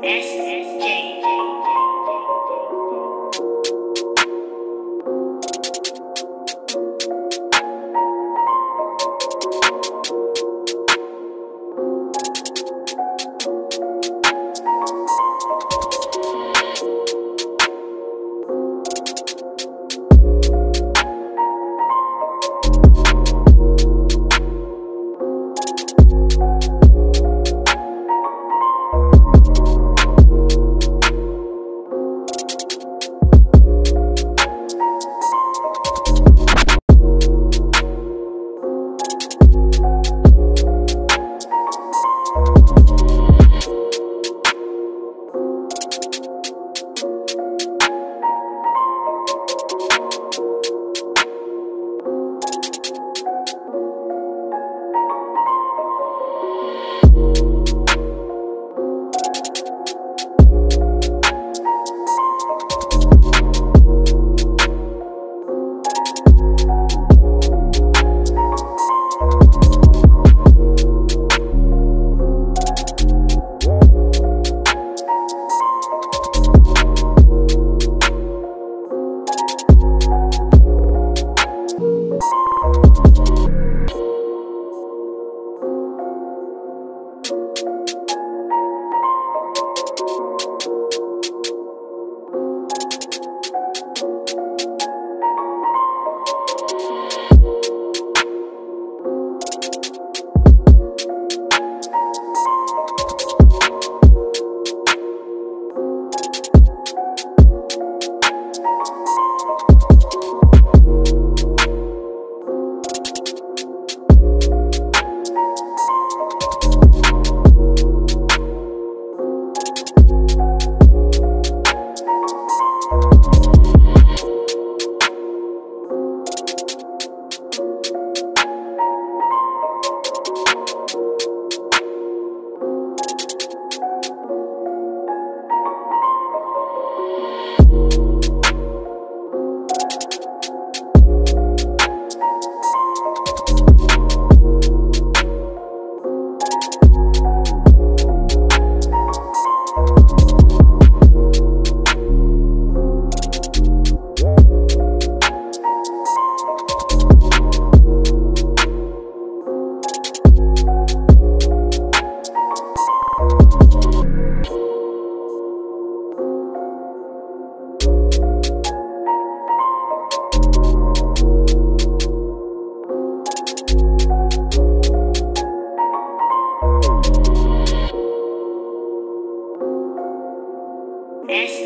This S